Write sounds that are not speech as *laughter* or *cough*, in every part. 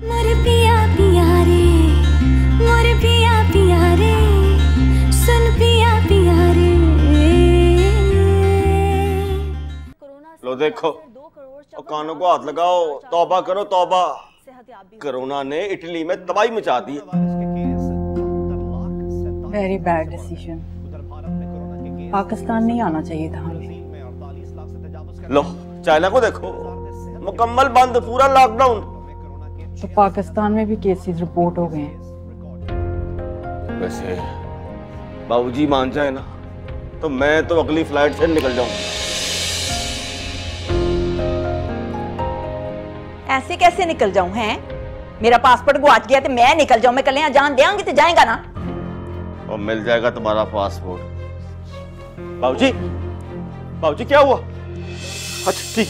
मोर पिया पिया रे मोर पिया पिया रे सुन पिया पिया रे लो देखो और कानों को हाथ लगाओ तौबा करो तौबा। कोरोना ने इटली में तबाही मचा दी। वेरी बैड डिसीज़न पाकिस्तान नहीं आना चाहिए था हमें। लो चाइना को देखो। मुकम्मल बंद पूरा लॉकडाउन तो पाकिस्तान में भी केसेस रिपोर्ट हो गए हैं। वैसे बाबूजी मान जाए ना तो मैं तो अगली फ़्लाइट से निकल जाऊँ। ऐसे कैसे निकल जाऊँ हैं? मेरा पासपोर्ट गुआच गया तो मैं निकल जाऊँ मैं कल यहाँ जान देंगी तो जाएगा ना? और मिल जाएगा तुम्हारा पासपोर्ट बाबूजी बाबूजी क्या हुआ? अच्छा ठीक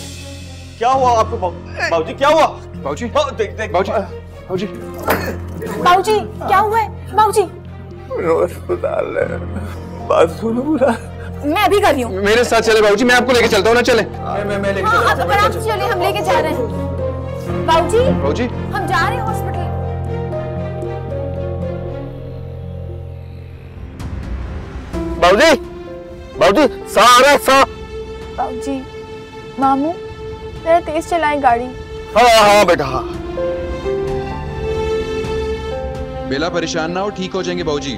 क्या हुआ आपको बाबू- बाबूजी क्या हुआ? बाबूजी हाँ, देख देख बाबूजी बाबूजी बाबूजी क्या हुआ है बाबूजी बात सुनो पूरा मैं अभी कर रही हूँ। मेरे साथ चले बाबूजी मैं आपको लेके चलता हूँ ना चले। मैं मैं मैं लेके हाँ, आप चलिए हम लेके जा रहे हैं। बाबूजी बाबूजी? हम जा रहे हैं हॉस्पिटल बाबूजी बाबूजी सारा सा बाबूजी मामू जरा तेज चलाएँ गाड़ी। हाँ हाँ बेटा हाँ। बेला परेशान ना हो ठीक हो जाएँगे बाबूजी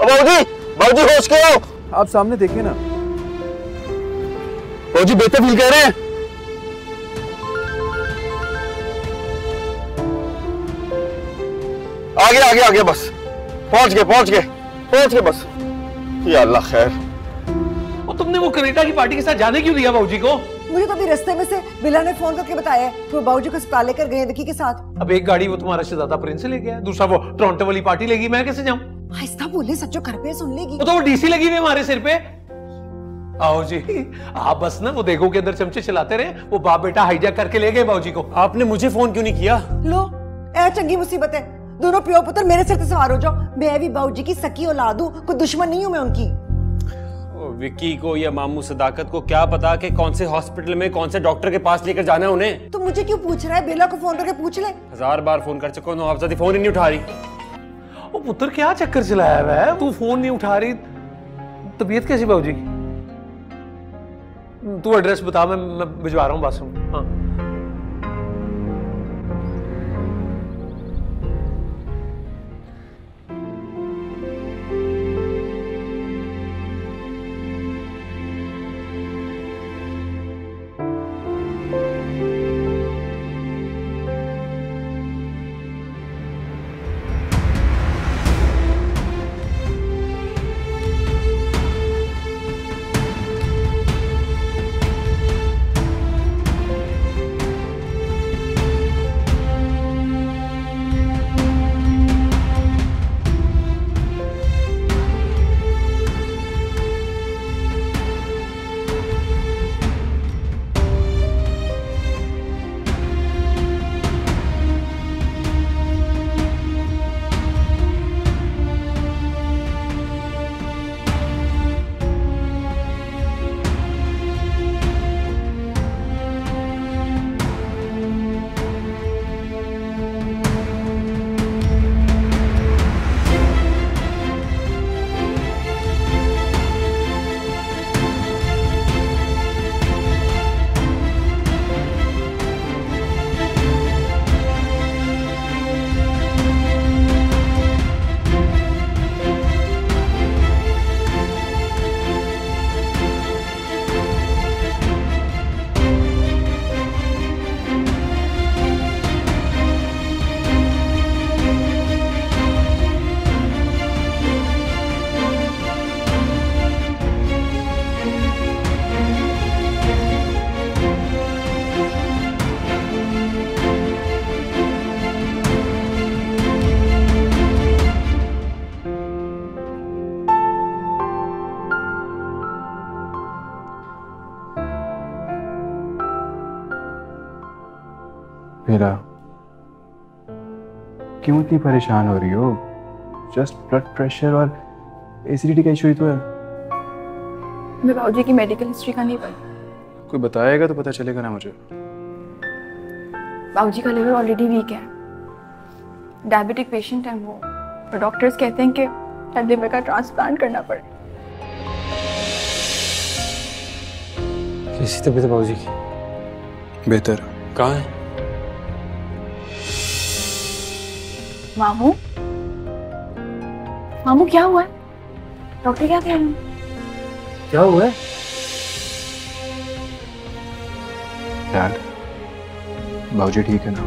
बाबूजी बाबूजी होश के आओ आप सामने देखें ना। बाबूजी बेहतर फील कर रहे हैं। आगे आगे आगे बस। पहुँच गए पहुँच गए पहुँच गए बस। या अल्लाह खैर। और तुमने वो कनेडा की पार्टी के साथ जाने क्यों दिया बाबूजी को? मुझे तो अभी रास्ते में से बिला ने फ़ोन करके बताया है कि वो बाबूजी को अस्पताल लेकर गए हैं विकी के साथ। अब एक गाड़ी वो तुम्हारा शहजादा प्रिंस से ले गया दूसरा वो टोरंटो वाली पार्टी लेगी मैं कैसे जाऊँ? आहिस्ता बोले सच्चो घर पे सुन लेगी। वो तो वो डीसी लगी हुई हमारे सिर पे। आओ जी आप बस ना वो देखो के अंदर चमचे चलाते रहे वो बाप बेटा हाईजैक करके ले गए बाबूजी को। आपने मुझे फ़ोन क्यों नहीं किया? लो ए चंगी मुसीबत है। दोनों प्यो पुत्र मेरे सिर से सवार हो जाओ। मैं भी बाबूजी की सकी औलाद हूँ कोई दुश्मन नहीं हूँ मैं उनकी। विक्की को या मामू सदाकत को क्या पता कि कौन से हॉस्पिटल में कौन से डॉक्टर के पास लेकर जाना है उन्हें? तो मुझे क्यों पूछ रहा है? बेला को फ़ोन करके पूछ ले। हज़ार बार फ़ोन कर चुका हूँ जल्दी फ़ोन ही नहीं उठा रही। ओ पुत्र क्या चक्कर चलाया हुआ है? तू फ़ोन नहीं उठा रही। तबीयत कैसी बाबूजी जी? तू एड्रेस बता मैं मैं भिजवा रहा हूँ बस। हाँ। इतनी परेशान हो रही हो? जस्ट ब्लड प्रेशर और एसिडिटी का इशू ही तो है। मैं बाबूजी की मेडिकल हिस्ट्री का नहीं पढ़ी कोई बताएगा तो पता चलेगा ना मुझे। बाबूजी का लिवर ऑलरेडी वीक है। डायबिटिक पेशेंट है वो। और डॉक्टर्स कहते हैं कि लिवर का ट्रांसप्लांट करना पड़े। कैसी तबीयत है बाबूजी की। बेहतर। कहाँ है? मामू? मामू क्या हुआ? है डॉक्टर क्या कह रहे हैं? क्या हुआ? है डैड बाबूजी ठीक है ना?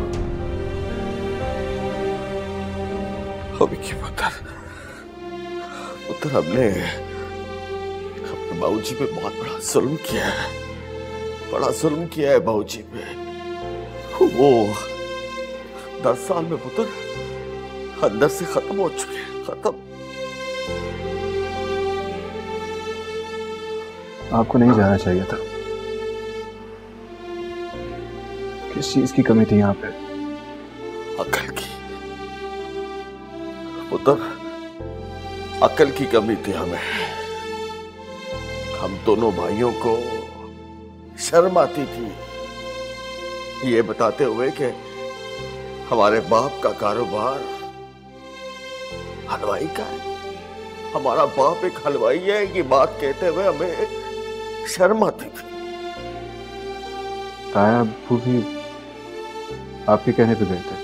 अभी की पुत्र पुत्र हमने अपने बाबूजी पे बहुत बड़ा जुल्म किया है। बड़ा जुल्म किया है बाबूजी पे। वो दस साल में पुत्र अंदर से खत्म हो चुके हैं खत्म। आपको नहीं जाना चाहिए था। किस चीज़ की कमी थी यहाँ पे? अकल की। पुत्र अकल की कमी थी हमें। हम दोनों भाइयों को शर्म आती थी। ये बताते हुए कि हमारे बाप का कारोबार हलवाई का है? हमारा बाप एक हलवाई है ये बात कहते हुए हमें शर्म आती थी। ताया अबू भी आपके कहने पे गए थे।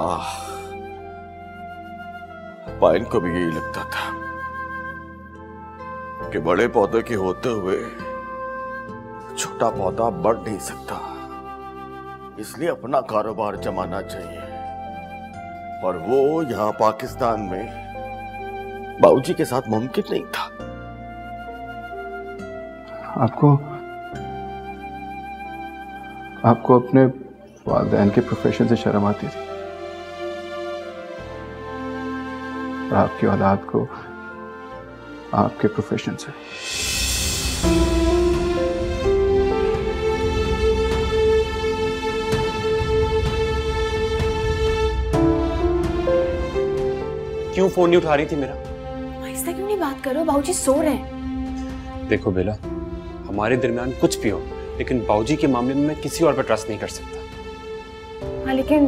आह पाइन को भी यही लगता था कि बड़े पौधे के होते हुए छोटा पौधा बढ़ नहीं सकता। इसलिए अपना कारोबार जमाना चाहिए। और वो यहाँ पाकिस्तान में बाबूजी के साथ मुमकिन नहीं था। आपको आपको अपने वालदेन के प्रोफेशन से शर्म आती थी। और आपकी औलाद को आपके प्रोफेशन से। क्यों फ़ोन नहीं उठा रही थी मेरा? ऐसा क्यों नहीं बात करो बाबूजी सो रहे हैं। देखो बेला हमारे दरमियान कुछ भी हो लेकिन बाबूजी के मामले में मैं किसी और पर ट्रस्ट नहीं कर सकता। हाँ लेकिन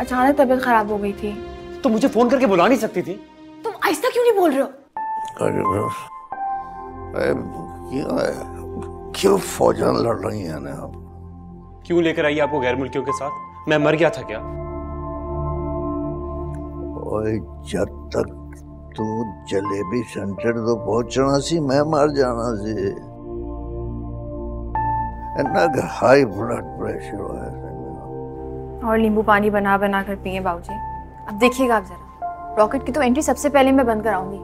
अचानक तबीयत खराब हो गई थी। तो मुझे फ़ोन करके बुला नहीं सकती थी? तुम ऐसा क्यों नहीं बोल रहे हो? अरे क्यों क्यों फौजन लड़ रही हैं ना क्यों लेकर आई आपको गैर मुल्कियों के साथ? मैं मर गया था क्या? ओए जब तक तू जलेबी सेंटर तो पहुँचना सी मैं मर जाना सी। इतना हाई ब्लड प्रेशर है और नींबू पानी बना बना कर पिए बाबूजी। अब देखिएगा आप जरा रॉकेट की तो एंट्री सबसे पहले मैं बंद कराऊँगी।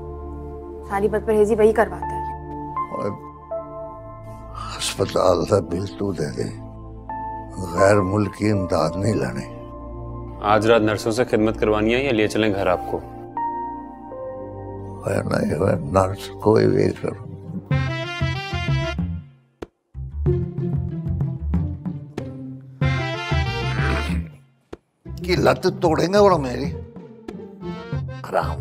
सारी बदपरहेजी वही करवाता है। और अस्पताल का बिल तू दे दे गैर मुल्की इमदाद नहीं लाने। आज रात नर्सों से खिदमत करवानी है या ले चलें घर आपको? नहीं नर्स कोई भी कर की लत तोड़ेंगे और मेरी? हराम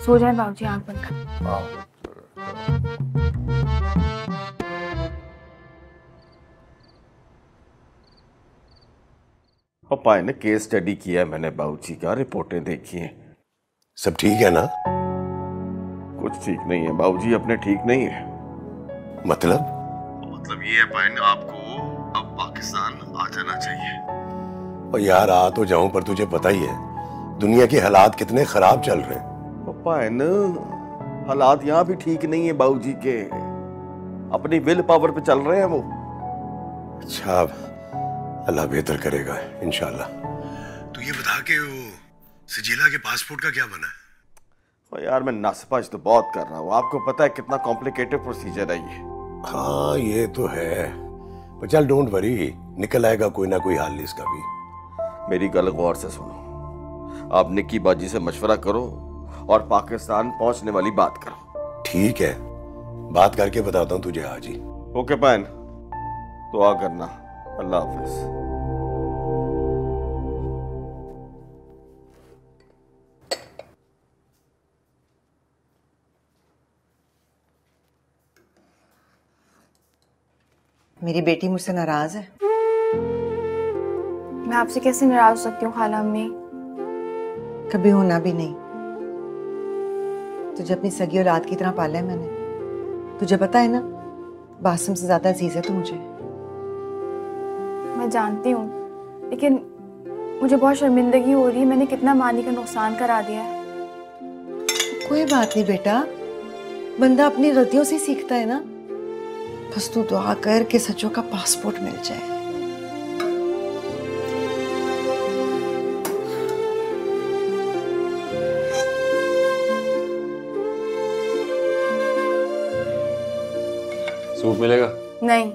सो जाए बाबूजी आँख बंद कर। पापा ने केस स्टडी किया है मैंने बाबूजी का रिपोर्टें देखी हैं। सब ठीक है ना? कुछ ठीक नहीं है बाबूजी अपने ठीक नहीं है। मतलब? मतलब ये है पाइन आपको अब पाकिस्तान आ जाना चाहिए। और यार आ तो जाऊँ पर तुझे पता ही है दुनिया के हालात कितने खराब चल रहे हैं। पापा है न हालात यहाँ भी ठीक नहीं है बाबूजी के। अपनी विल पावर पे चल रहे हैं वो। अच्छा अल्लाह बेहतर करेगा इंशाल्लाह। तो ये बता के वो सजीला के पासपोर्ट का क्या बना ओ यार मैं नसपच तो बहुत कर रहा हूँ। आपको पता है कितना कॉम्प्लिकेटेड प्रोसीजर है ये। हाँ ये तो है। पर चल डोंट वरी निकल आएगा कोई ना कोई हाल इसका भी। मेरी गल गौर से सुनो। आप निक्की बाजी से मशवरा करो और पाकिस्तान पहुँचने वाली बात करो। ठीक है। बात करके बताता हूँ तुझे आज ही। ओके पैन तो आ करना। अल्लाह हाफिज़ मेरी बेटी मुझसे नाराज़ है। मैं आपसे कैसे नाराज़ हो सकती हूँ खाला अम्मी? कभी होना भी नहीं। तुझे अपनी सगी औलाद की तरह पाला है मैंने। तुझे पता है ना बासम से ज़्यादा अज़ीज़ है तू मुझे। मैं जानती हूँ। लेकिन मुझे बहुत शर्मिंदगी हो रही है। मैंने कितना मानी का नुकसान करा दिया है। कोई बात नहीं बेटा। बंदा अपनी गलतियों से सीखता है ना। बस तू दुआ कर कि सचो का पासपोर्ट मिल जाए। सूट मिलेगा? नहीं।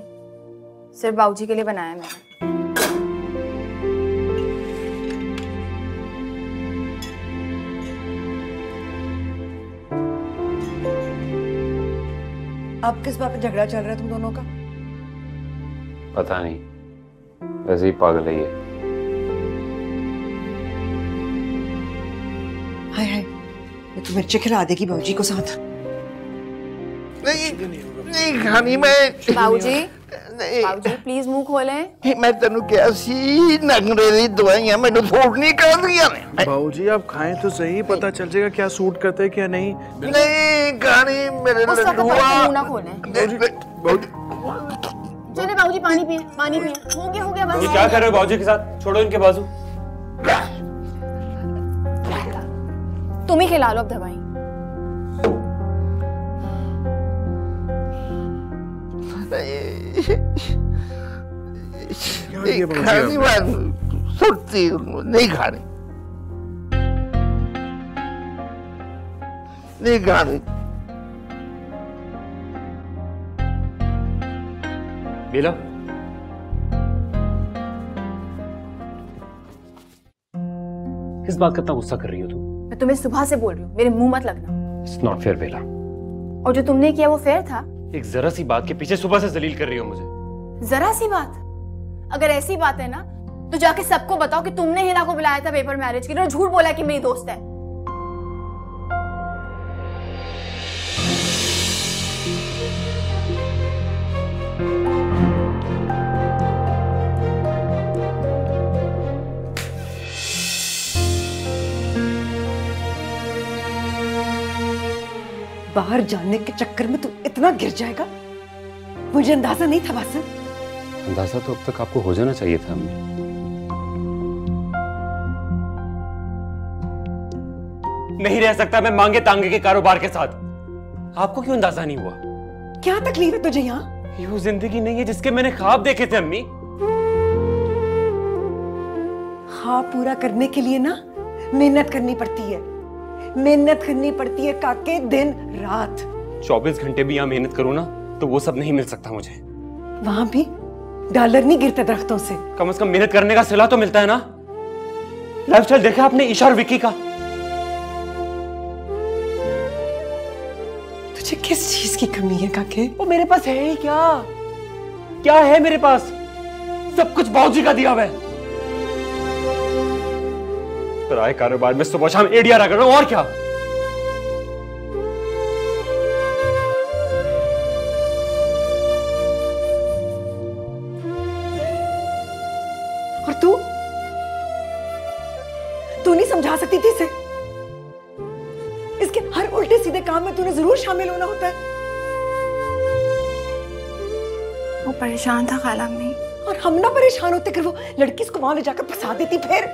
सिर्फ़ बाबूजी के लिए बनाया मैंने। अब किस बात पे झगड़ा चल रहा है तुम दोनों का पता नहीं वैसे ही पागल है ये हाय हाय मैं तो मिर्ची खिला देगी बाबूजी को साथ नहीं नहीं खानी मैं बाबूजी प्लीज़ मुँह खोलें। मैं तेन क्या सी नंगरेली दवाइयाँ मैंने सूट नहीं कर दिया ने बाबूजी आप खाएँ तो सही पता चल जाएगा क्या सूट करते हैं क्या नहीं। नहीं खानी मेरे उस वक्त लड्डुआ पर मुँह ना चले बाबूजी पानी पिए पानी पिए। हो गया हो गया बस। ये क्या कर रहे हो बाबूजी के साथ? छोड़ो इनके बाजू। तुम ही खिला लो अब दवाई। खानी मैं सुनती नहीं खानी नहीं खानी बेला किस बात का इतना गुस्सा कर रही हो तुम मैं तुम्हें सुबह से बोल रही हूँ। मेरे मुँह मत लगना। इट्स नॉट फेयर बेला और जो तुमने किया वो फेयर था? एक जरा सी बात के पीछे सुबह से जलील कर रही हो मुझे। जरा सी बात? अगर ऐसी बात है ना तो जाके सबको बताओ कि तुमने हिना को बुलाया था पेपर मैरिज के लिए और झूठ बोला कि मेरी दोस्त है। बाहर जाने के चक्कर में तू इतना गिर जाएगा? मुझे अंदाज़ा नहीं था बासिम अंदाज़ा तो अब तक आपको हो जाना चाहिए था अम्मी नहीं रह सकता मैं मांगे तांगे के कारोबार के साथ। आपको क्यों अंदाज़ा नहीं हुआ? क्या तकलीफ़ है तुझे यहाँ? ये वो ज़िंदगी नहीं है जिसके मैंने ख्वाब देखे थे अम्मी। हाँ पूरा करने के लिए ना मेहनत करनी पड़ती है। मेहनत करनी पड़ती है काके दिन रात। 24 घंटे भी यहाँ मेहनत करूँ ना तो वो सब नहीं मिल सकता मुझे। वहाँ भी डॉलर नहीं गिरते दरख्तों से। कम से कम मेहनत करने का सिला तो मिलता है ना। लाइफस्टाइल देखा आपने ईशा और विक्की का? तुझे किस चीज़ की कमी है काके? वो मेरे पास है ही क्या? क्या है मेरे पास? सब कुछ बाबूजी का दिया हुआ है। पराए कारोबार में सुबह शाम एडिया रहा कर रहा हूँ और क्या? और तू? तू नहीं समझा सकती थी इसे इसके हर उल्टे सीधे काम में तूने ज़रूर शामिल होना होता है। वो परेशान था खाला अम्मी। और हम ना परेशान होते कि वो लड़की इसको वहाँ ले जाकर फंसा देती फिर।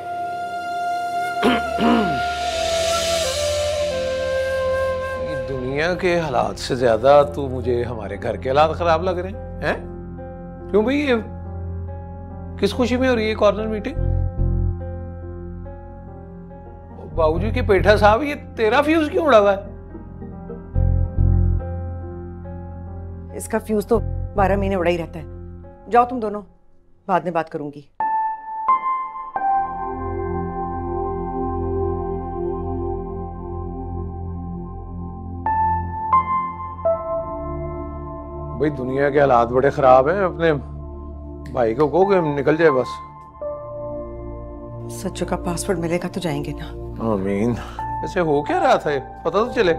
दुनिया के हालात से ज़्यादा तू मुझे हमारे घर के हालात खराब लग रहे हैं हैं? क्यों भाई ये? किस खुशी में हो रही है कॉर्नर मीटिंग बाबूजी के पेठा साहब, ये तेरा फ्यूज क्यों उड़ा हुआ है? इसका फ्यूज तो बारह महीने उड़ा ही रहता है। जाओ तुम दोनों, बाद में बात करूँगी। भाई दुनिया के हालात बड़े खराब हैं। अपने भाई को कहो कि निकल जाए बस? सच्चो का पासवर्ड मिलेगा तो जाएँगे ना। आमीन। ऐसे हो क्या रहा था? ये पता तो चले।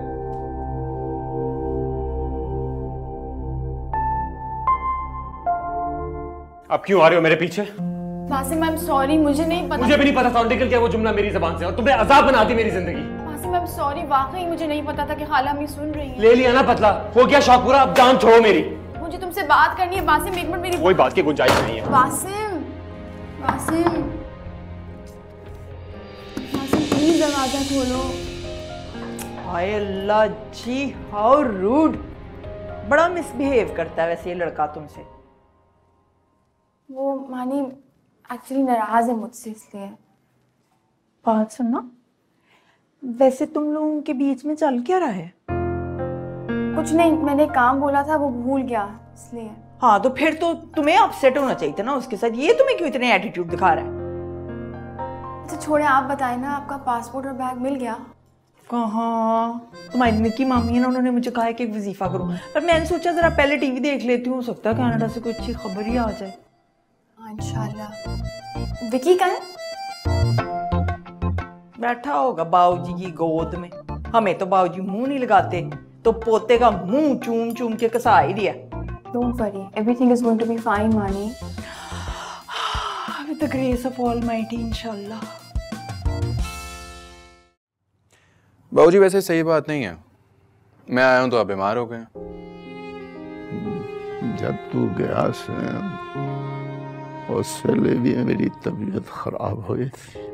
अब क्यों आ रहे हो मेरे पीछे? वासिम आई एम सॉरी मुझे नहीं पता मुझे भी नहीं पता था निकल गया वो जुमला मेरी जबान से और तुमने अजाब बना दी मेरी ज़िंदगी। सॉरी वाकई मुझे नहीं पता था कि खाला सुन रही है। ले लिया ना पतला। हो गया शौक पूरा अब जान छोड़ो मेरी। मुझे तुमसे बात करनी है वासिम एक मिनट मेरी कोई बात की गुंजाइश नहीं है। वासिम वासिम वासिम प्लीज़ दरवाज़ा खोलो। हाय अल्लाह जी हाउ रूड बड़ा मिसबिहेव करता है वैसे ये लड़का तुमसे। वो मानी एक्चुअली नाराज़ है मुझसे इसलिए। बात सुनना। वैसे तुम लोगों के बीच में चल क्या रहा है? कुछ नहीं मैंने काम बोला था वो भूल गया इसलिए। हाँ तो फिर तो तुम्हें अपसेट होना चाहिए था ना उसके साथ। ये तुम्हें क्यों इतने एटीट्यूड दिखा रहा है? अच्छा छोड़े आप बताए ना आपका पासपोर्ट और बैग मिल गया? कहाँ? तुम्हारी निकी मामी है ना उन्होंने मुझे कहा है कि एक वजीफा करूँ। पर मैंने सोचा जरा पहले टीवी देख लेती हूँ हो सकता है कनाडा से कोई अच्छी खबर ही आ जाए। हाँ इंशाल्लाह विकी का है बैठा होगा बाऊजी की गोद में। हमें तो बाऊजी मुँह नहीं लगाते तो पोते का मुँह चूम चूम के कसा ही दिया। Don't worry everything is going to be fine मानी with the grace of almighty इंशाल्लाह बाबूजी वैसे सही बात नहीं है। मैं आया हूँ तो आप बीमार हो गए जब तू गया से उससे भी मेरी तबीयत खराब हुई थी।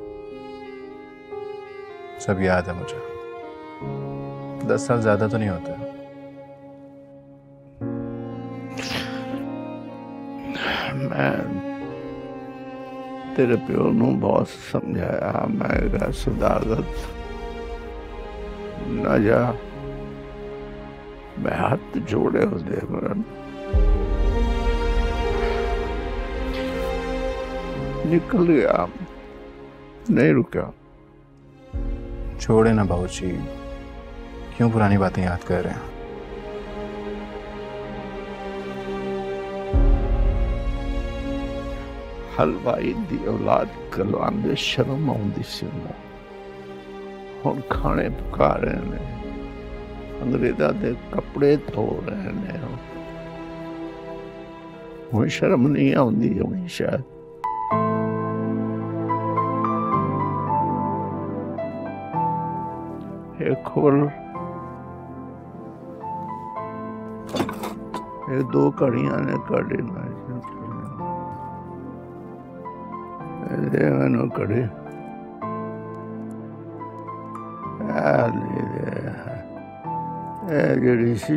सब याद है मुझे। दस साल ज़्यादा तो नहीं होते। मैं तेरे प्यो नु बहुत समझाया, मैं सुदागत न जा। मैं हाथ जोड़े उसने मरण निकल गया, नहीं रुका। छोड़े ना बाबूजी क्यों पुरानी बातें याद कर रहे हैं ਹਲਵਾਈ ਦੀ ਔਲਾਦ ਕਲਵਾਂਦੇ ਸ਼ਰਮ ਆਉਂਦੀ ਸੀ ਨਾ ਹੁਣ ਖਾਣੇ ਪਕਾ ਰਹੇ ਨੇ ਅੰਗਰੇਜ਼ਾਂ ਦੇ ਕੱਪੜੇ ਧੋ ਰਹੇ ਨੇ ਹੁਣ ਸ਼ਰਮ ਨਹੀਂ ਆਉਂਦੀ ਹੋਣੀ ਸ਼ਾਇਦ एक खोल ये दो कड़ियां ने कड़ी ना ये मैंने कड़ी ਇਹ ਜਿਹੜੀ ਸੀ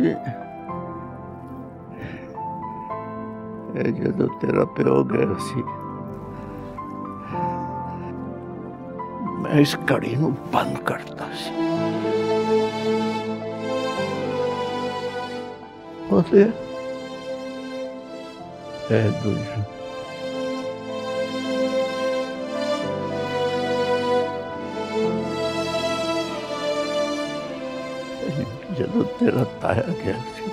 ਇਹ ਜਦੋਂ ਤੇਰਾ ਪਿਓ ਗਿਆ ਸੀ ਮੈਂ ਇਸ ਕੜੀ ਨੂੰ ਬੰਦ ਕਰਤਾ ਸੀ ਉਹਦੇ ਇਹ ਦੂਜੀ ਜਦੋਂ ਤੇਰਾ ਤਾਇਆ ਗਿਆ ਸੀ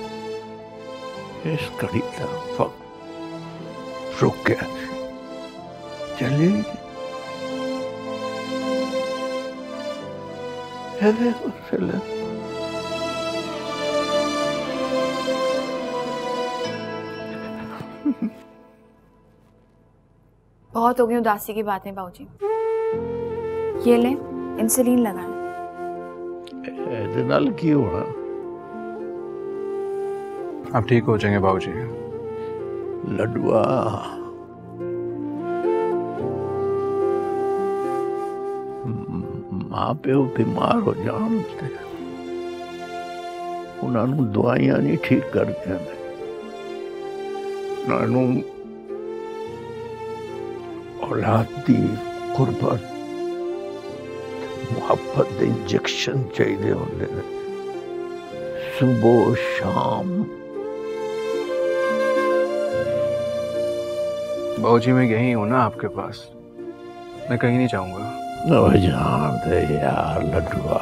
ਇਸ ਕੜੀ ਦਾ ਵਕਤ ਰੁਕ ਗਿਆ ਸੀ ਚਲੀ ਇਹਦੇ ਉਸਲੇ बहुत हो गई उदासी की बातें बाबूजी ये लें इंसुलिन लगाएं ਇਹਦੇ ਨਾਲ ਕੀ ਹੋਣਾ आप ठीक हो जाएंगे बाबूजी लडुआ ਮਾਂ ਪਿਓ ਬਿਮਾਰ ਹੋ ਜਾਣ ਤੇ ਉਹਨਾਂ ਨੂੰ ਦਵਾਈਆਂ ਨਹੀਂ ਠੀਕ ਕਰਦੀਆਂ ਨੇ औलाद दी कुर्बत मुहब्बत दे इंजेक्शन चाहिए होंगे सुबह शाम। बाबूजी मैं यहीं हूँ ना आपके पास। मैं कहीं नहीं जाऊँगा। जान दे यार लड्डुआ।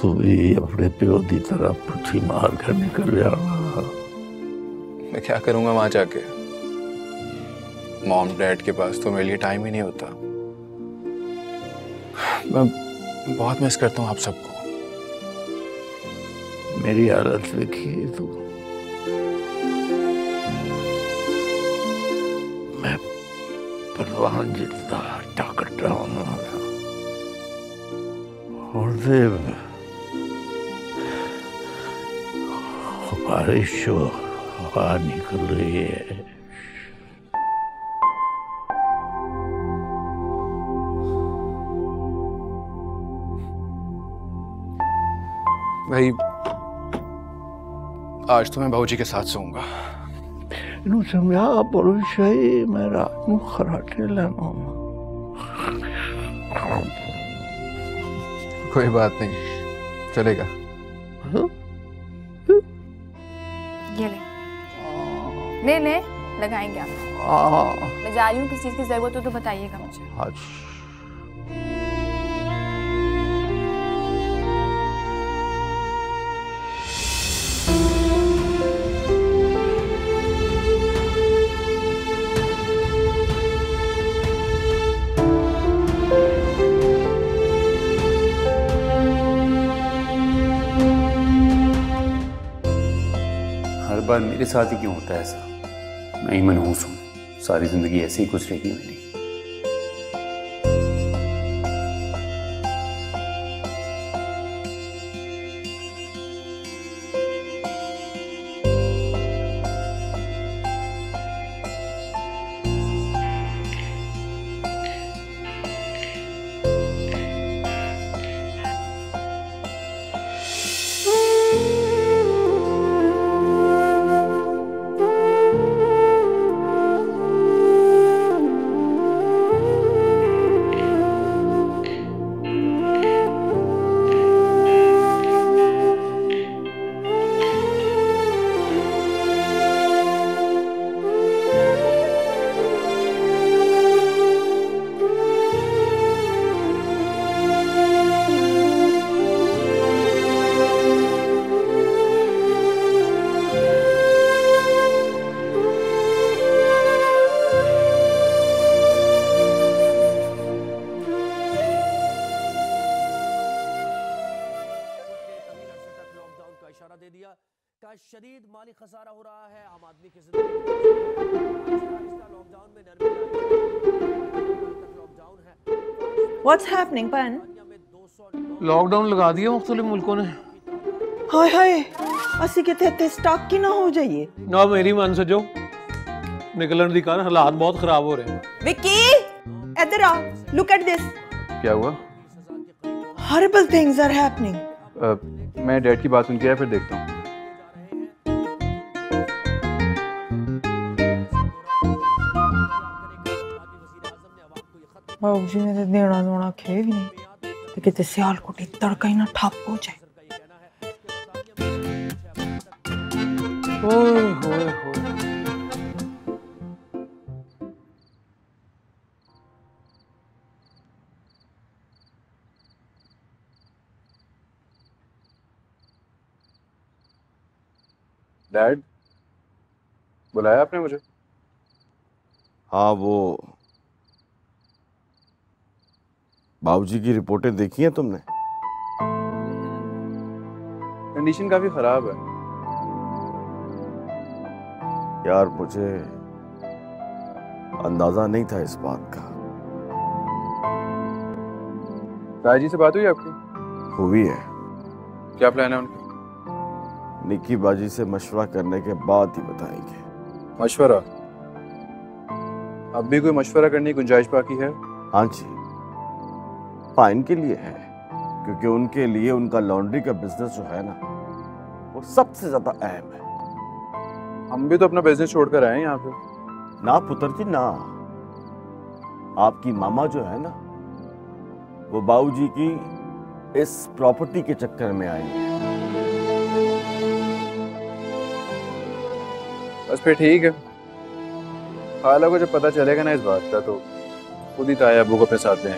तू भी अपने प्यो की तरह पुठी मार कर निकल जाना मैं क्या करूँगा वहाँ जाके? मॉम डैड के पास तो मेरे लिए टाइम ही नहीं होता। मैं बहुत मिस करता हूँ आप सबको। मेरी हालत देखी तू। पहलवान जितना ताकतवर होना था और दे बारिश हो हवा निकल। रही है भाई आज तो मैं बाबूजी के साथ सोऊँगा। નું સમજા ભવિષ્ય મેં રાતનું ખરાટે લેનો कोई बात नहीं चलेगा। ये ले। ले ले लगाएँगे आप। मैं जा रही हूँ किस चीज़ की ज़रूरत हो तो बताइएगा मुझे। अच्छा। बार मेरे साथ ही क्यों होता है ऐसा? मैं ही मनहूस हूँ। सारी ज़िंदगी ऐसे ही गुजरेगी मेरी। What's happening, Pan? लॉकडाउन लगा दिया मुख्तलिफ मुल्कों ने हाय हाय ਅਸੀਂ ਕਿਤੇ ਇੱਥੇ ਸਟਕ ਹੀ ਨਾ ਹੋ ਜਾਈਏ ना मेरी मन से जो निकलन दी कर हालात बहुत खराब हो रहे हैं विक्की इधर आ लुक एट दिस क्या हुआ horrible things are happening uh, मैं डैड की बात सुन के आया फिर देखता हूँ बाबू जी ने देना दोना खे भी नहीं तो सियालकोटी तड़का ही ना ठप हो जाए डैड बुलाया आपने मुझे हाँ वो बाबूजी की रिपोर्टें देखी हैं तुमने? कंडीशन काफ़ी खराब है। यार मुझे अंदाज़ा नहीं था इस बात का। राय जी से बात हुई आपकी? हुई है। क्या प्लान है उनका? निक्की बाजी से मशवरा करने के बाद ही बताएँगे। मशवरा? अब भी कोई मशवरा करने की गुंजाइश बाकी है? हाँ जी। हाँ इनके लिए है क्योंकि उनके लिए उनका लॉन्ड्री का बिज़नेस जो है ना वो सबसे ज़्यादा अहम है। हम भी तो अपना बिज़नेस छोड़कर आए यहाँ पे। ना पुत्र जी ना। आपकी मामा जो है ना वो बाबूजी की इस प्रॉपर्टी के चक्कर में आई। है बस फिर ठीक है। खाला को जब पता चलेगा ना इस बात का तो खुद ही ताया अबू को अपने साथ ले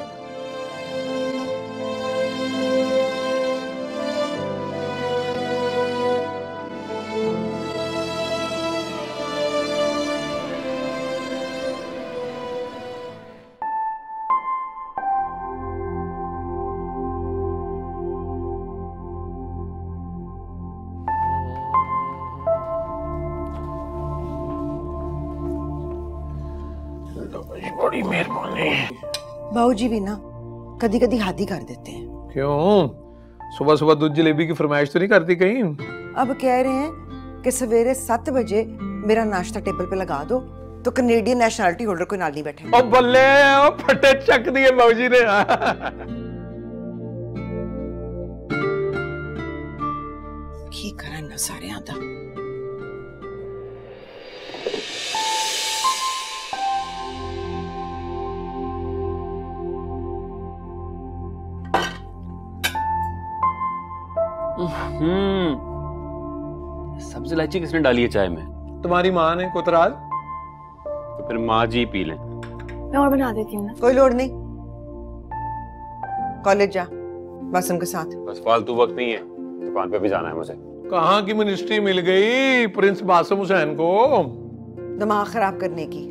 बाबूजी भी ना कभी कभी हाथी कर देते हैं। क्यों? सुबह सुबह दूध जलेबी की फरमाइश तो नहीं करती कहीं? अब कह रहे हैं कि सवेरे सात बजे मेरा नाश्ता टेबल पे लगा दो तो कनेडियन नेशनैलिटी होल्डर कोई नाल नहीं बैठे। ओ बल्ले ओ फटे चक दिए बाबूजी ने। की करा इन्ना सारियाँ दा हम्म इलायची किसने डाली है चाय में? तुम्हारी माँ ने कुतराज तो फिर माँ जी पी लें। मैं और बना देती हूँ कोई लोड नहीं। कॉलेज जा बासम के साथ। बस फालतू वक्त नहीं है। दुकान पे भी जाना है मुझे। कहाँ की मिनिस्ट्री मिल गई प्रिंस बासम हुसैन को? दिमाग खराब करने की।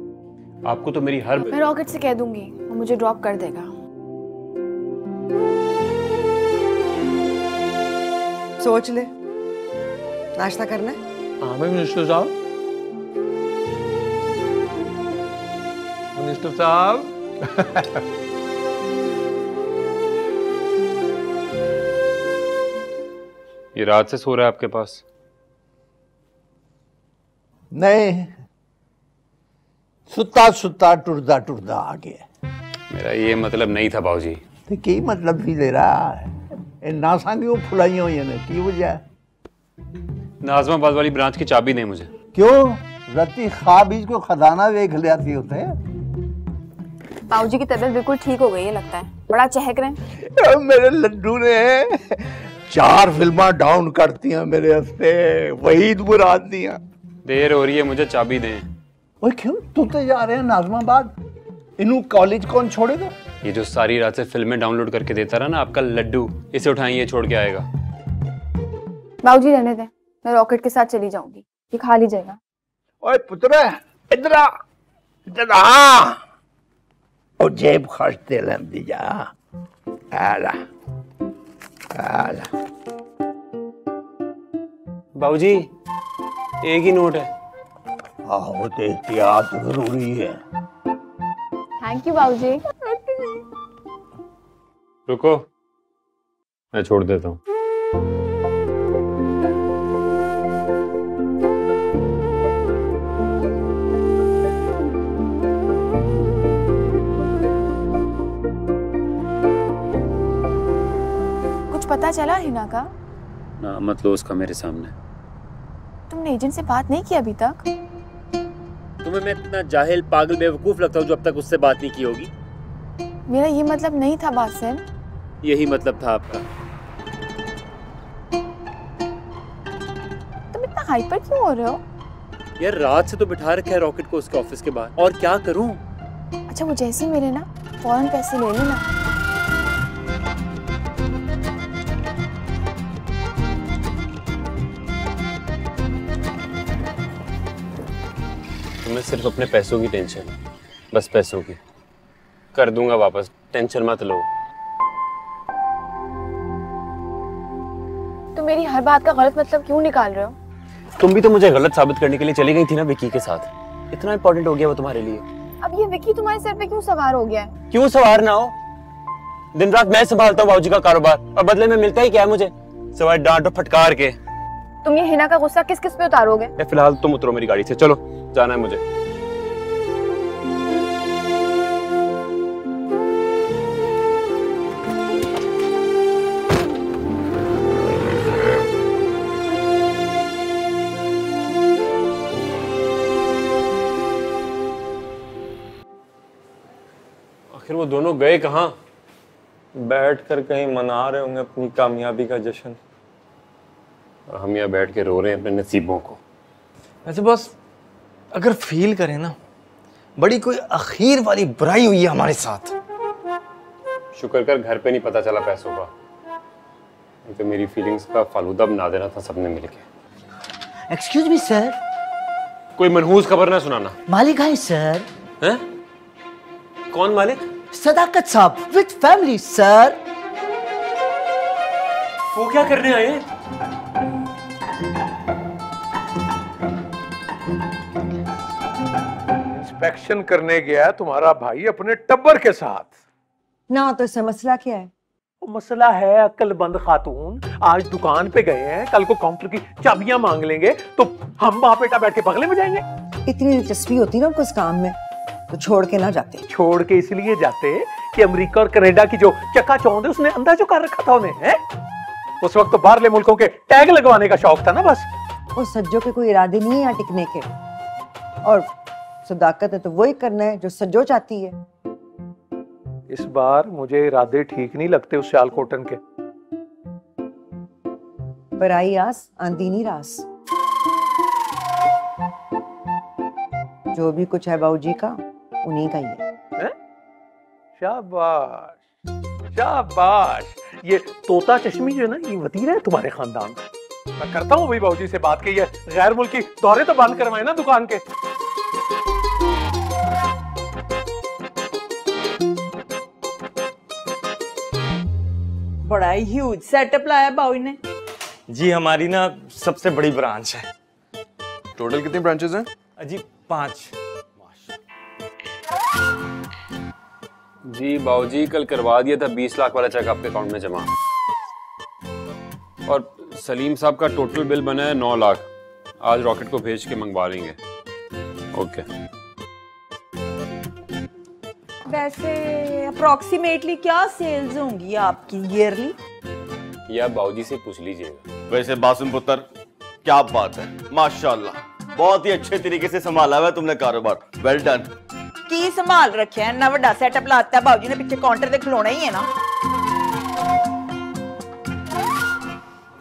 आपको तो मेरी हर मैं रॉकेट से कह दूँगी वो मुझे ड्रॉप कर देगा। सोच ले। नाश्ता करना है? हमें मिनिस्टर साहब। मिनिस्टर साहब। *laughs* ये रात से सो रहा है आपके पास? नहीं। सुता सुता टुटदा टुटदा आ गया मेरा ये मतलब नहीं था बाबूजी। तो की मतलब भी ले रहा है? ना हुई फुलाइयो ये की वजह नाजमाबाद वाली ब्रांच की चाबी दें मुझे। क्यों? रती ख्वाब को खजाना देख लिया थी उसे बाबूजी की तबीयत बिल्कुल ठीक हो गई है लगता है। बड़ा चहक रहे हैं। मेरे लड्डू ने चार फिल्मा डाउन करती हैं मेरे हस्ते वहीद मुराद दिया। देर हो रही है मुझे चाबी दें। ओए क्यों? तू तो जा रहे हैं नाजमाबाद। इनू कॉलेज कौन छोड़ेगा ये जो सारी रात से फ़िल्में डाउनलोड करके देता रहा ना आपका लड्डू इसे उठाएँ ये छोड़ के आएगा। बाबूजी रहने दें। मैं रॉकेट के साथ चली जाऊँगी। ये खा लीजिएगा ओए पुत्र इधर आ इधर आ। और जेब खर्च दे लेंदी जा। आला आला। बाबूजी एक ही नोट है। आहो तो एहतियात ज़रूरी है। थैंक यू बाबूजी। रुको मैं छोड़ देता हूँ। पता चला हिना का? ना मत लो उसका मेरे सामने। तुमने एजेंट से बात नहीं की अभी तक? तुम्हें मैं इतना जाहिल पागल बेवकूफ़ लगता हूँ जो अब तक उससे बात नहीं की होगी। मेरा ये मतलब नहीं था बासिम यही मतलब था आपका। तुम इतना हाइपर क्यों हो रहे हो? यार रात से तो बिठा रखा है रॉकेट को उसके ऑफ़िस के बाहर। और क्या करूँ? अच्छा वो जैसे मिले ना फ़ौरन पैसे ले लेना। सिर्फ़ अपने पैसों की टेंशन है। बस पैसों की। कर दूँगा वापस। टेंशन मत लो। तुम मेरी हर बात का गलत मतलब क्यों निकाल रहे हो? तुम भी तो मुझे गलत साबित करने के लिए चली गई थी ना विकी के साथ। इतना इंपॉर्टेंट हो गया वो तुम्हारे लिए। अब ये विकी तुम्हारे सर पे क्यों सवार हो गया है? क्यों सवार ना हो? दिन रात मैं संभालता हूँ बाबूजी का कारोबार। और बदले में मिलता ही क्या है मुझे? सवाए डांट और फटकार के। तुम ये हिना का गुस्सा किस किस पे उतारोगे? फ़िलहाल तुम उतरो मेरी गाड़ी से। चलो जाना है मुझे। दोनों गए कहाँ? बैठ कर कहीं मना रहे होंगे अपनी कामयाबी का जश्न। और हम यहाँ बैठ के रो रहे हैं अपने नसीबों को। वैसे बस अगर फील करें ना बड़ी कोई अखीर वाली बुराई हुई है हमारे साथ। शुक्र कर घर पे नहीं पता चला पैसों का। नहीं तो मेरी फीलिंग्स का फालूदा बना देना था सबने मिलके। एक्सक्यूज मी सर कोई मनहूस खबर ना सुनाना। मालिक है सर हैं? कौन मालिक? सदाकत साहब विद फैमिली सर वो क्या करने आए? इंस्पेक्शन करने गया है तुम्हारा भाई अपने टब्बर के साथ। ना तो इससे मसला क्या है? वो मसला है अक्लबंद खातून। आज दुकान पे गए हैं कल को काउंटर की चाबियाँ मांग लेंगे तो हम बाप बेटा बैठ के बगले में जाएँगे। इतनी दिलचस्पी होती ना उनको इस काम में। तो छोड़ के ना जाते। छोड़ के इसलिए जाते कि अमेरिका और कनाडा की जो चक्का चौंध है उसने अंदाजो कर रखा था उन्हें है? उस वक्त तो बाहरले मुल्कों के टैग लगवाने का शौक था ना बस। और सज्जो के कोई इरादे नहीं है यहाँ टिकने के। और सदाकत है तो वही करना है जो सज्जो चाहती है। इस बार मुझे इरादे ठीक नहीं लगते उस सियालकोटन के। पर आई आस आंधी नहीं रास। जो भी कुछ है बाबूजी का उन्हीं का ही है। शाबाश। शाबाश। ये तोता चश्मी जो है ना ये वतीरा है तुम्हारे खानदान। का मैं करता हूँ भाई बाबूजी से बात की ये गैर मुल्की दौरे तो बंद करवाए ना दुकान के। बड़ा ही ह्यूज सेटअप लाया बाउई ने। जी हमारी ना सबसे बड़ी ब्रांच है। टोटल कितनी ब्रांचेस हैं? जी पाँच। जी बाबूजी कल करवा दिया था बीस लाख वाला चेक आपके अकाउंट में जमा। और सलीम साहब का टोटल बिल बना है नौ लाख। आज रॉकेट को भेज के मंगवा लेंगे। ओके वैसे अप्रोक्सीमेटली क्या सेल्स होंगी आपकी ईयरली ये बाबूजी से पूछ लीजिएगा। वैसे बासुम पुत्र क्या बात है? माशाल्लाह बहुत ही अच्छे तरीके से संभाला हुआ है तुमने कारोबार। वेल डन की संभाल रखे है? ना बड़ा सेटअप लाता है बाबूजी ने पीछे काउंटर पे खिलौना ही है ना।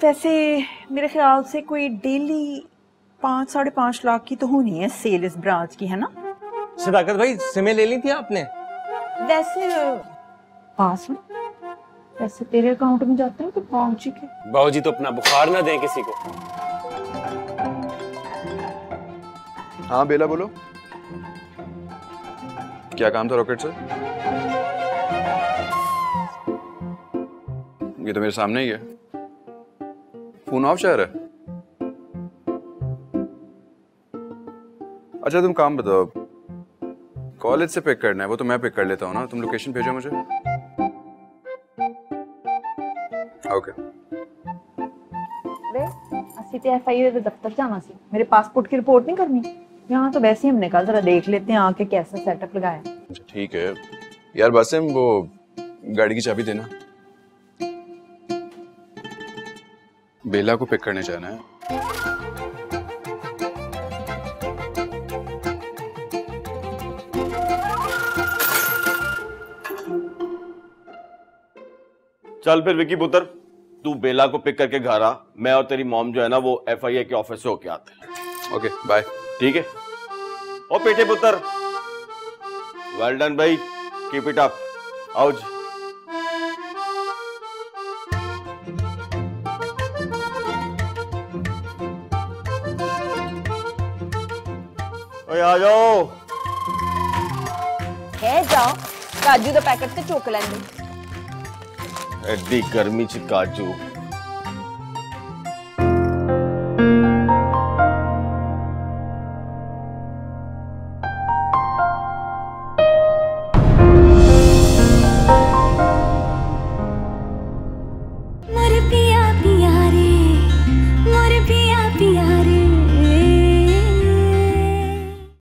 वैसे मेरे ख्याल से कोई डेली पाँच साढ़े पाँच लाख की तो होनी है सेल इस ब्रांच की है ना? सदाकत भाई सिमें ले ली थी आपने? वैसे पास में। पैसे तेरे अकाउंट में जाते हैं तो पहुँची के। बाबूजी तो अपना बुखार ना दें किसी को। हाँ बेला बोलो। क्या काम था रॉकेट से? ये तो मेरे सामने ही है। फ़ोन ऑफ़ शहर है। अच्छा तुम काम बताओ। कॉलेज से पिक करना है, वो तो मैं पिक कर लेता हूँ ना। तुम लोकेशन भेजो मुझे। ओके अरे तो दफ्तर जाना सी। मेरे पासपोर्ट की रिपोर्ट नहीं करनी? यहाँ तो वैसे ही हमने कहा जरा देख लेते हैं आके कैसा सेटअप लगाया। अच्छा ठीक है। यार बासिम वो गाड़ी की चाबी देना। बेला को पिक करने जाना है। चल फिर विकी पुत्र। तू बेला को पिक करके घर आ। मैं और तेरी मॉम जो है ना वो एफआईए के ऑफ़िस से होके आते हैं। ओके बाय ठीक है ओ पेटे पुत्र वेल डन भाई कीप इट अप आओ जी ओए आ जाओ है जाओ काजू ਦਾ ਪੈਕਟ ਤੇ ਚੁੱਕ ਲੈਂਦੇ ਐਡੀ ਗਰਮੀ ਚ ਕਾਜੂ